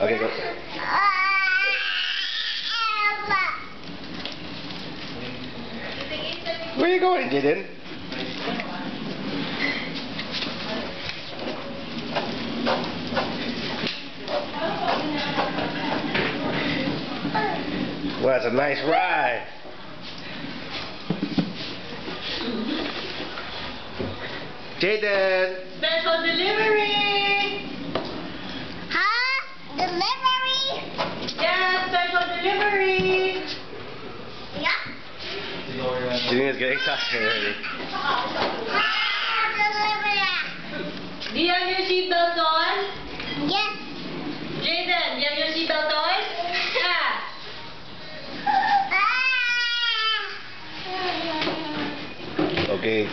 Okay, go. Where are you going, Jaden? Well, that's a nice ride. Jaden! Special delivery! Huh? Delivery? Yeah, special delivery! Yeah. Jaden's getting tired already. Do you have your seatbelt on? Yes. Jaden, do you have your seatbelt on? Yeah. Ah. Okay.